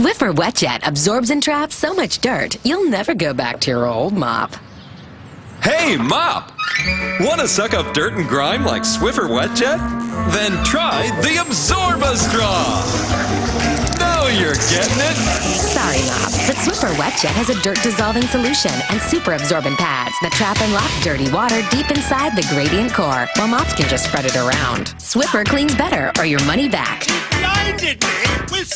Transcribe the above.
Swiffer WetJet absorbs and traps so much dirt, you'll never go back to your old mop. Hey, Mop! Want to suck up dirt and grime like Swiffer WetJet? Then try the Absorbastraw! Now you're getting it! Sorry, Mop, but Swiffer WetJet has a dirt-dissolving solution and super absorbent pads that trap and lock dirty water deep inside the gradient core, while mops can just spread it around. Swiffer cleans better or your money back. blinded me with.